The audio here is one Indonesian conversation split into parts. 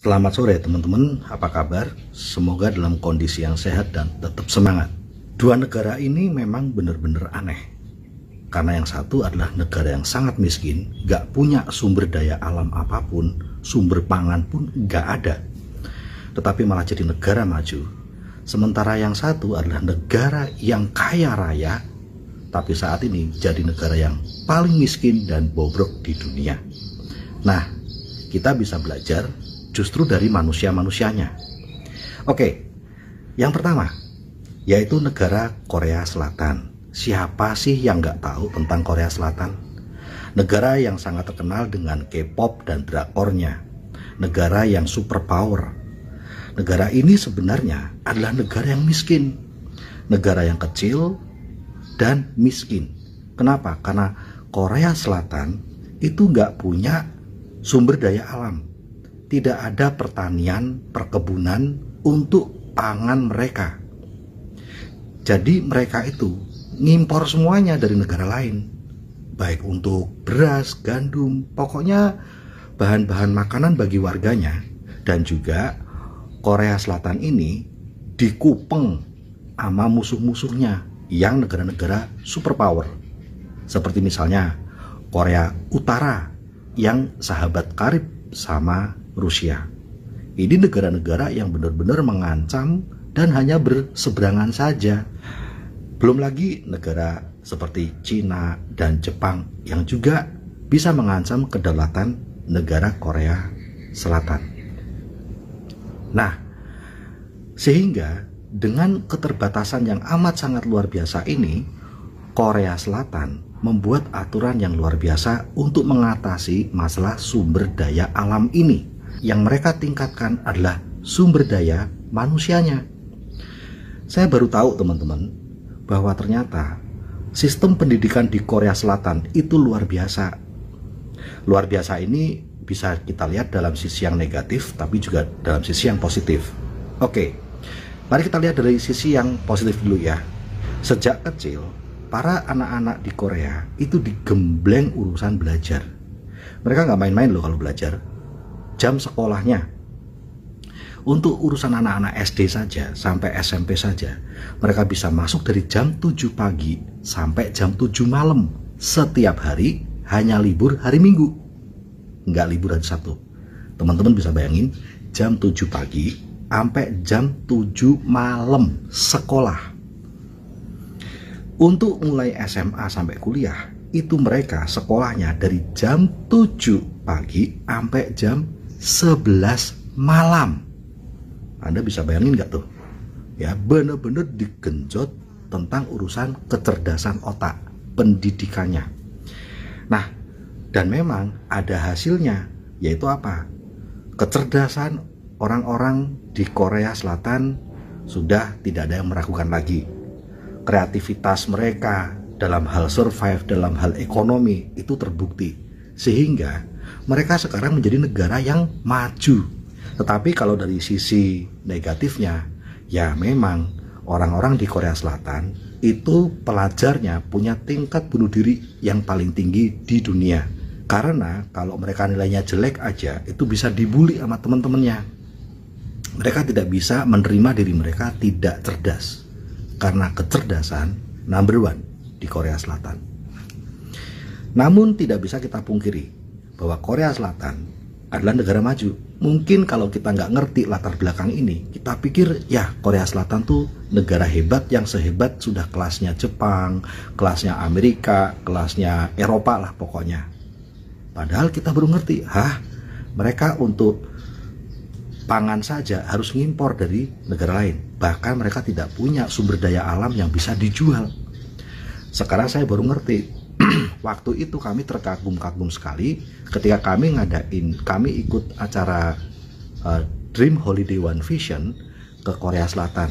Selamat sore teman-teman, apa kabar? Semoga dalam kondisi yang sehat dan tetap semangat. Dua negara ini memang benar-benar aneh. Karena yang satu adalah negara yang sangat miskin, gak punya sumber daya alam apa pun, sumber pangan pun gak ada. Tetapi malah jadi negara maju. Sementara yang satu adalah negara yang kaya raya, tapi saat ini jadi negara yang paling miskin dan bobrok di dunia. Nah, kita bisa belajar justru dari manusia-manusianya. Oke, yang pertama yaitu negara Korea Selatan. Siapa sih yang nggak tahu tentang Korea Selatan? Negara yang sangat terkenal dengan K-pop dan drakornya. Negara yang superpower. Negara ini sebenarnya adalah negara yang miskin. Negara yang kecil dan miskin. Kenapa? Karena Korea Selatan itu nggak punya sumber daya alam tidak ada pertanian, perkebunan untuk pangan mereka. Jadi mereka itu ngimpor semuanya dari negara lain. Baik untuk beras, gandum, pokoknya bahan-bahan makanan bagi warganya. Dan juga Korea Selatan ini dikupeng sama musuh-musuhnya yang negara-negara superpower. Seperti misalnya Korea Utara yang sahabat karib sama Rusia. Ini negara-negara yang benar-benar mengancam dan hanya berseberangan saja. Belum lagi negara seperti Cina dan Jepang yang juga bisa mengancam kedaulatan negara Korea Selatan. Nah, sehingga dengan keterbatasan yang amat sangat luar biasa ini, Korea Selatan membuat aturan yang luar biasa untuk mengatasi masalah sumber daya alam ini yang mereka tingkatkan adalah sumber daya manusianya. Saya baru tahu teman-teman bahwa ternyata sistem pendidikan di Korea Selatan itu luar biasa. Luar biasa ini bisa kita lihat dalam sisi yang negatif tapi juga dalam sisi yang positif. Oke, mari kita lihat dari sisi yang positif dulu ya. Sejak kecil, para anak-anak di Korea itu digembleng urusan belajar. Mereka nggak main-main loh kalau belajar jam sekolahnya. Untuk urusan anak-anak SD saja sampai SMP saja, mereka bisa masuk dari jam 7 pagi sampai jam 7 malam. Setiap hari hanya libur hari Minggu. Nggak libur hari Sabtu. Teman-teman bisa bayangin, jam 7 pagi sampai jam 7 malam sekolah. Untuk mulai SMA sampai kuliah, itu mereka sekolahnya dari jam 7 pagi sampai jam 11 malam. Anda bisa bayangin nggak tuh? Ya bener-bener digenjot tentang urusan kecerdasan otak, pendidikannya. Nah, dan memang ada hasilnya, yaitu apa? Kecerdasan orang-orang di Korea Selatan sudah tidak ada yang meragukan lagi. Kreativitas mereka dalam hal survive, dalam hal ekonomi itu terbukti. Sehingga mereka sekarang menjadi negara yang maju. Tetapi kalau dari sisi negatifnya, ya memang orang-orang di Korea Selatan itu pelajarnya punya tingkat bunuh diri yang paling tinggi di dunia. Karena kalau mereka nilainya jelek aja, itu bisa dibully sama teman-temannya. Mereka tidak bisa menerima diri mereka tidak cerdas. Karena kecerdasan number one di Korea Selatan. Namun tidak bisa kita pungkiri bahwa Korea Selatan adalah negara maju. Mungkin kalau kita nggak ngerti latar belakang ini, kita pikir ya Korea Selatan tuh negara hebat yang sehebat sudah kelasnya Jepang, kelasnya Amerika, kelasnya Eropa lah pokoknya. Padahal kita baru ngerti, hah mereka untuk pangan saja harus ngimpor dari negara lain. Bahkan mereka tidak punya sumber daya alam yang bisa dijual. Sekarang saya baru ngerti, waktu itu kami terkagum-kagum sekali ketika kami ngadain kami ikut acara uh, Dream Holiday One Vision ke Korea Selatan.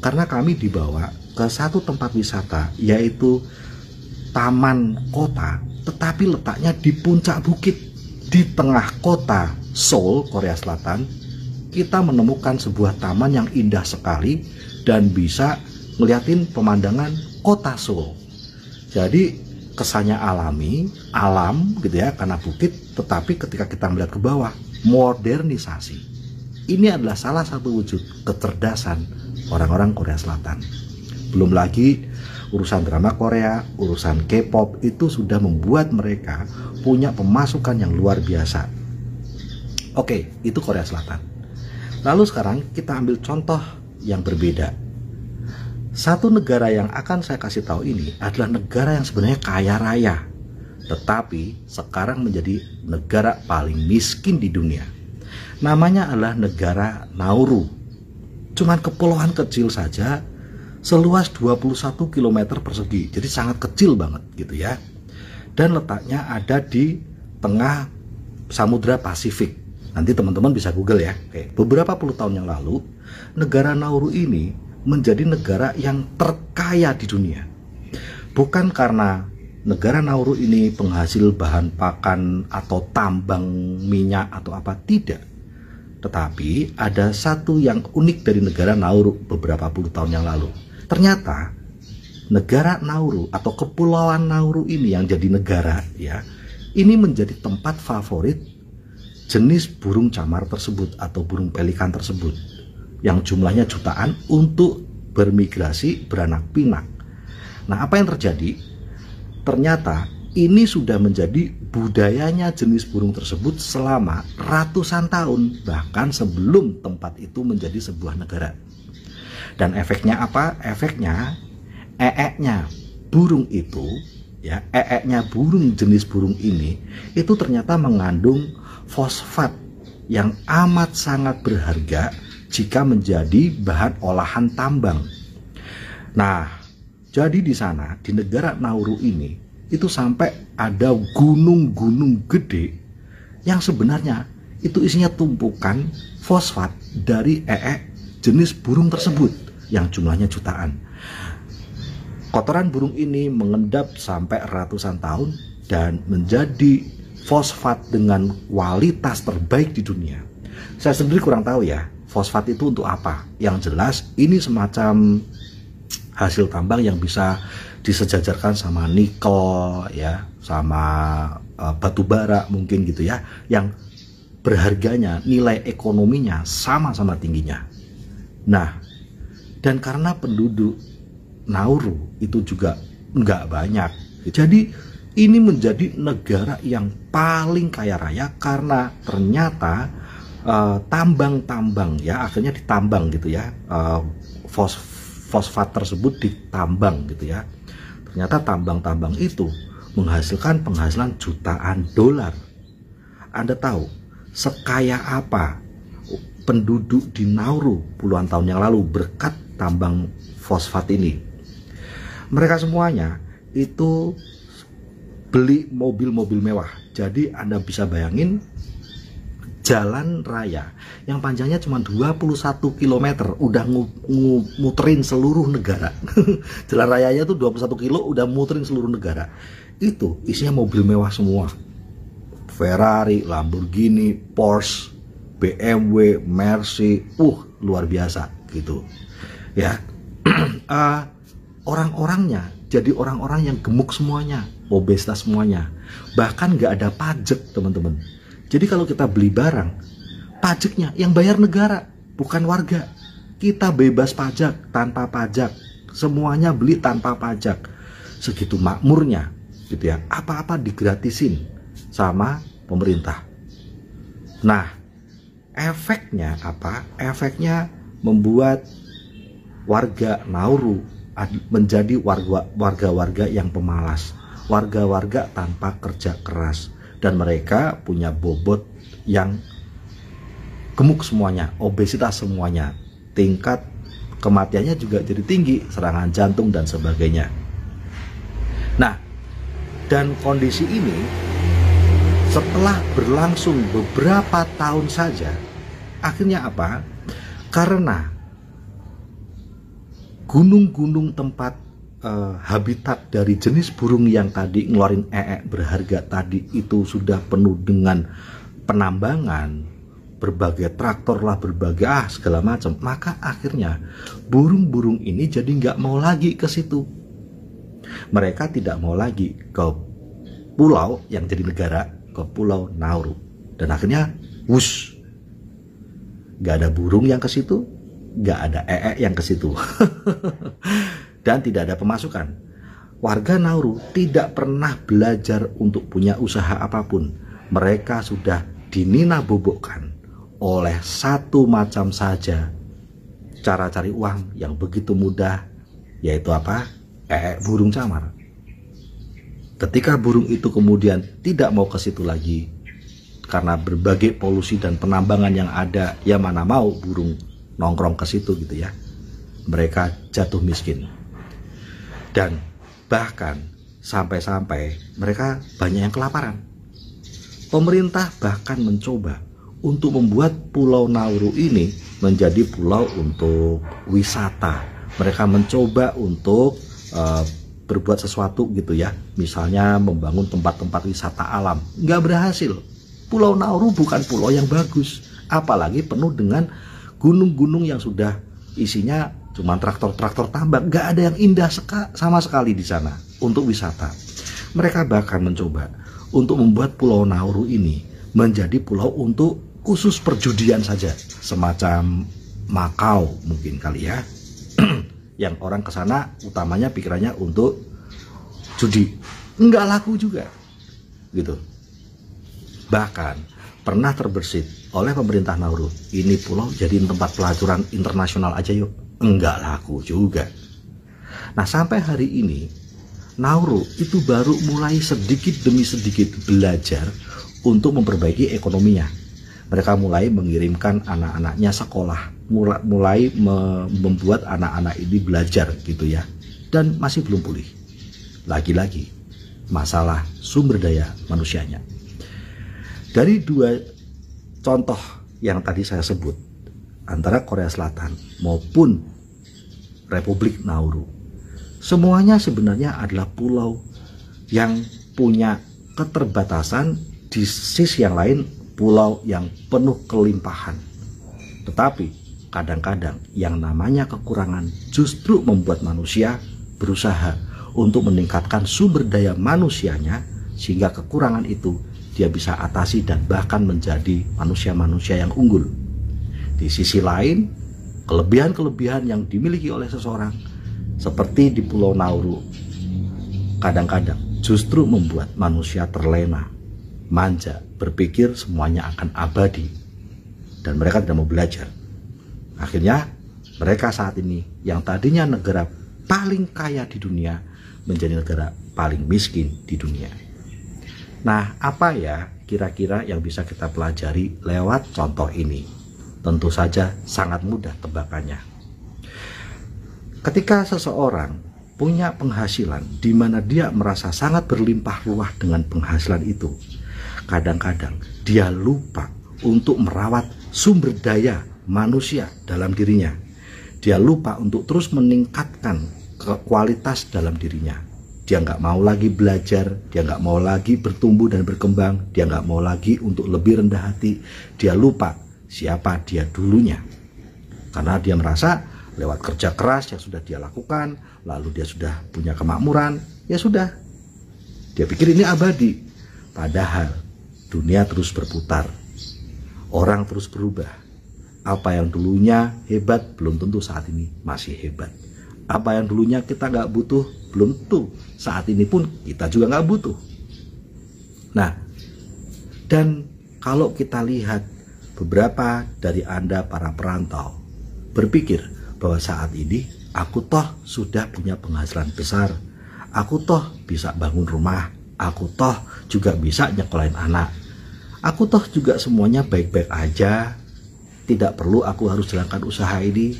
Karena kami dibawa ke satu tempat wisata yaitu taman kota tetapi letaknya di puncak bukit. Di tengah kota Seoul Korea Selatan kita menemukan sebuah taman yang indah sekali dan bisa ngeliatin pemandangan kota Seoul. Jadi kesannya alami, alam gitu ya karena bukit, tetapi ketika kita melihat ke bawah, modernisasi. ini adalah salah satu wujud kecerdasan orang-orang Korea Selatan. Belum lagi urusan drama Korea, urusan K-pop itu sudah membuat mereka punya pemasukan yang luar biasa. Oke, itu Korea Selatan. Lalu sekarang kita ambil contoh yang berbeda. Satu negara yang akan saya kasih tahu ini adalah negara yang sebenarnya kaya raya, tetapi sekarang menjadi negara paling miskin di dunia. Namanya adalah negara Nauru. Cuman kepulauan kecil saja seluas 21 km persegi. Jadi sangat kecil banget gitu ya. Dan letaknya ada di tengah Samudra Pasifik. Nanti teman-teman bisa Google ya. Oke, beberapa puluh tahun yang lalu, negara Nauru ini menjadi negara yang terkaya di dunia. Bukan karena negara Nauru ini penghasil bahan pakan atau tambang minyak atau apa tidak. Tetapi ada satu yang unik dari negara Nauru beberapa puluh tahun yang lalu Ternyata negara Nauru atau kepulauan Nauru ini yang jadi negara ya, ini menjadi tempat favorit jenis burung camar tersebut atau burung pelikan tersebut yang jumlahnya jutaan untuk bermigrasi beranak pinak. Nah, apa yang terjadi? Ternyata ini sudah menjadi budayanya jenis burung tersebut selama ratusan tahun, bahkan sebelum tempat itu menjadi sebuah negara. Dan efeknya apa? Efeknya ee-nya burung itu ya, ee-nya burung jenis burung ini itu ternyata mengandung fosfat yang amat sangat berharga jika menjadi bahan olahan tambang. Nah, jadi di sana di negara Nauru ini itu sampai ada gunung-gunung gede yang sebenarnya itu isinya tumpukan fosfat dari ee jenis burung tersebut yang jumlahnya jutaan. Kotoran burung ini mengendap sampai ratusan tahun dan menjadi fosfat dengan kualitas terbaik di dunia. Saya sendiri kurang tahu ya, fosfat itu untuk apa. Yang jelas ini semacam hasil tambang yang bisa disejajarkan sama nikel ya, sama uh, batu bara mungkin gitu ya, yang berharganya, nilai ekonominya sama-sama tingginya. Nah, dan karena penduduk Nauru itu juga nggak banyak jadi ini menjadi negara yang paling kaya raya karena ternyata tambang-tambang uh, ya akhirnya ditambang gitu ya uh, fos fosfat tersebut ditambang gitu ya ternyata tambang-tambang itu menghasilkan penghasilan jutaan dolar Anda tahu sekaya apa penduduk di Nauru puluhan tahun yang lalu berkat tambang fosfat ini. Mereka semuanya itu beli mobil-mobil mewah. Jadi Anda bisa bayangin jalan raya yang panjangnya cuma 21 km udah muterin seluruh negara. jalan rayanya tuh 21 kilo udah muterin seluruh negara. Itu isinya mobil mewah semua. Ferrari, Lamborghini, Porsche, BMW, Mercy, uh luar biasa gitu ya uh, orang-orangnya jadi orang-orang yang gemuk semuanya obesitas semuanya bahkan nggak ada pajak teman-teman jadi kalau kita beli barang pajaknya yang bayar negara bukan warga. Kita bebas pajak tanpa pajak. Semuanya beli tanpa pajak. Segitu makmurnya gitu ya. Apa-apa digratisin sama pemerintah. Nah efeknya apa? Efeknya membuat warga Nauru menjadi warga-warga yang pemalas, warga-warga tanpa kerja keras dan mereka punya bobot yang gemuk semuanya, obesitas semuanya, tingkat kematiannya juga jadi tinggi, serangan jantung dan sebagainya. Nah, dan kondisi ini setelah berlangsung beberapa tahun saja, akhirnya apa? Karena gunung-gunung tempat uh, habitat dari jenis burung yang tadi ngeluarin ee berharga tadi itu sudah penuh dengan penambangan berbagai traktor lah berbagai ah segala macam. Maka akhirnya burung-burung ini jadi nggak mau lagi ke situ. Mereka tidak mau lagi ke pulau yang jadi negara ke pulau Nauru. Dan akhirnya wush Gak ada burung yang ke situ, gak ada ee yang ke situ. Dan tidak ada pemasukan. Warga Nauru tidak pernah belajar untuk punya usaha apa pun. Mereka sudah dinina bobokkan oleh satu macam saja cara cari uang yang begitu mudah yaitu apa? ee burung camar. Ketika burung itu kemudian tidak mau ke situ lagi, karena berbagai polusi dan penambangan yang ada ya mana mau burung nongkrong ke situ gitu ya mereka jatuh miskin dan bahkan sampai-sampai mereka banyak yang kelaparan. Pemerintah bahkan mencoba untuk membuat pulau Nauru ini menjadi pulau untuk wisata. Mereka mencoba untuk uh, berbuat sesuatu gitu ya. Misalnya membangun tempat-tempat wisata alam. Nggak berhasil. Pulau Nauru bukan pulau yang bagus, apalagi penuh dengan gunung-gunung yang sudah isinya cuma traktor-traktor tambak, gak ada yang indah seka, sama sekali di sana untuk wisata. Mereka bahkan mencoba untuk membuat Pulau Nauru ini menjadi pulau untuk khusus perjudian saja, semacam Makau mungkin kali ya. yang orang ke sana utamanya pikirannya untuk judi. Enggak laku juga. Gitu. Bahkan pernah terbersit oleh pemerintah Nauru. Ini pulau jadi tempat pelacuran internasional aja yuk. Enggak laku juga. Nah sampai hari ini Nauru itu baru mulai sedikit demi sedikit belajar untuk memperbaiki ekonominya. Mereka mulai mengirimkan anak-anaknya sekolah, mulai membuat anak-anak ini belajar gitu ya. Dan masih belum pulih. Lagi-lagi masalah sumber daya manusianya. Dari dua contoh yang tadi saya sebut, antara Korea Selatan maupun Republik Nauru, semuanya sebenarnya adalah pulau yang punya keterbatasan di sisi yang lain pulau yang penuh kelimpahan. Tetapi kadang-kadang yang namanya kekurangan justru membuat manusia berusaha untuk meningkatkan sumber daya manusianya sehingga kekurangan itu dia bisa atasi dan bahkan menjadi manusia-manusia yang unggul. Di sisi lain, kelebihan-kelebihan yang dimiliki oleh seseorang seperti di Pulau Nauru kadang-kadang justru membuat manusia terlena, manja, berpikir semuanya akan abadi dan mereka tidak mau belajar. Akhirnya mereka saat ini yang tadinya negara paling kaya di dunia menjadi negara paling miskin di dunia. Nah, apa ya kira-kira yang bisa kita pelajari lewat contoh ini? Tentu saja sangat mudah tebakannya. Ketika seseorang punya penghasilan di mana dia merasa sangat berlimpah ruah dengan penghasilan itu, kadang-kadang dia lupa untuk merawat sumber daya manusia dalam dirinya. Dia lupa untuk terus meningkatkan kualitas dalam dirinya dia nggak mau lagi belajar, dia nggak mau lagi bertumbuh dan berkembang, dia nggak mau lagi untuk lebih rendah hati, dia lupa siapa dia dulunya. Karena dia merasa lewat kerja keras yang sudah dia lakukan, lalu dia sudah punya kemakmuran, ya sudah. Dia pikir ini abadi. Padahal dunia terus berputar. Orang terus berubah. Apa yang dulunya hebat belum tentu saat ini masih hebat. Apa yang dulunya kita nggak butuh belum tentu saat ini pun kita juga nggak butuh. Nah, dan kalau kita lihat beberapa dari Anda para perantau berpikir bahwa saat ini aku toh sudah punya penghasilan besar, aku toh bisa bangun rumah, aku toh juga bisa nyekolahin anak, aku toh juga semuanya baik-baik aja, tidak perlu aku harus jalankan usaha ini,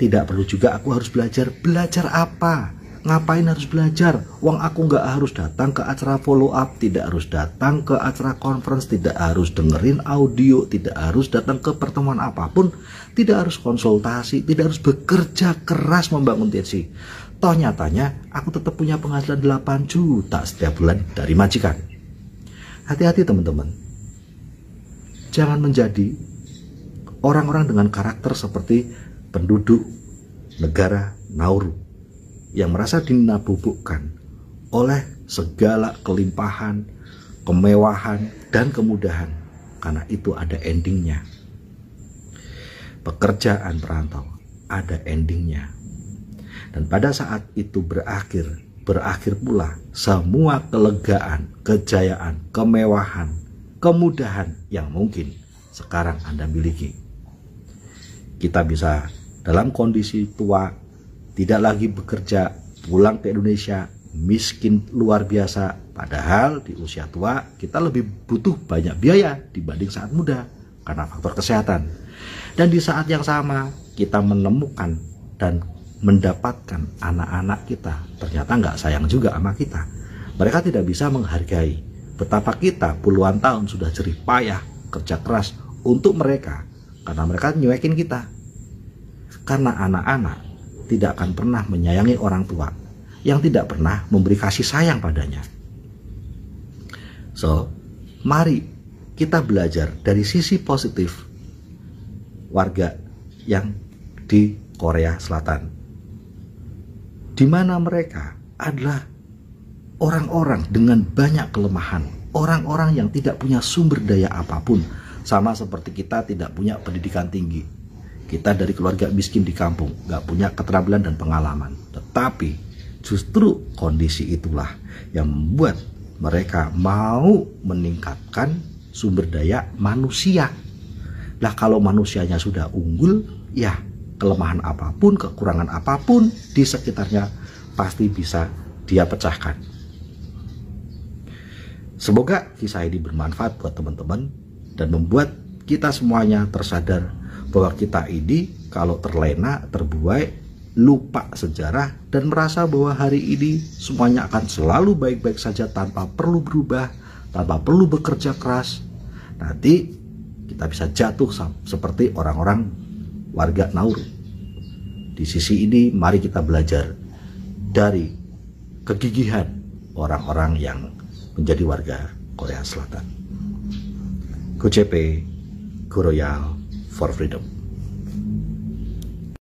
tidak perlu juga aku harus belajar. Belajar apa? Ngapain harus belajar? Uang aku nggak harus datang ke acara follow up, tidak harus datang ke acara conference, tidak harus dengerin audio, tidak harus datang ke pertemuan apa pun, tidak harus konsultasi, tidak harus bekerja keras membangun tensi. Toh nyatanya aku tetap punya penghasilan 8 juta setiap bulan dari majikan. Hati-hati teman-teman. Jangan menjadi orang-orang dengan karakter seperti penduduk negara Nauru yang merasa dinabubukkan oleh segala kelimpahan, kemewahan, dan kemudahan karena itu ada endingnya. pekerjaan perantau ada endingnya. Dan pada saat itu berakhir, berakhir pula semua kelegaan, kejayaan, kemewahan, kemudahan yang mungkin sekarang Anda miliki. Kita bisa dalam kondisi tua, tidak lagi bekerja, pulang ke Indonesia, miskin luar biasa, padahal di usia tua kita lebih butuh banyak biaya dibanding saat muda karena faktor kesehatan. Dan di saat yang sama kita menemukan dan mendapatkan anak-anak kita ternyata nggak sayang juga sama kita. Mereka tidak bisa menghargai betapa kita puluhan tahun sudah jerih payah kerja keras untuk mereka karena mereka nyuekin kita. Karena anak-anak tidak akan pernah menyayangi orang tua yang tidak pernah memberi kasih sayang padanya. So, mari kita belajar dari sisi positif warga yang di Korea Selatan di mana mereka adalah orang-orang dengan banyak kelemahan, orang-orang yang tidak punya sumber daya apa pun, sama seperti kita tidak punya pendidikan tinggi. Kita dari keluarga miskin di kampung, gak punya keterampilan dan pengalaman. Tetapi justru kondisi itulah yang membuat mereka mau meningkatkan sumber daya manusia. Lah kalau manusianya sudah unggul, ya kelemahan apa pun, kekurangan apa pun di sekitarnya pasti bisa dia pecahkan. Semoga kisah ini bermanfaat buat teman-teman dan membuat kita semuanya tersadar bahwa kita ini kalau terlena, terbuai, lupa sejarah dan merasa bahwa hari ini semuanya akan selalu baik-baik saja tanpa perlu berubah, tanpa perlu bekerja keras. Nanti kita bisa jatuh seperti orang-orang warga Nauru. Di sisi ini mari kita belajar dari kegigihan orang-orang yang menjadi warga Korea Selatan. Gocepe, Royal for Freedom.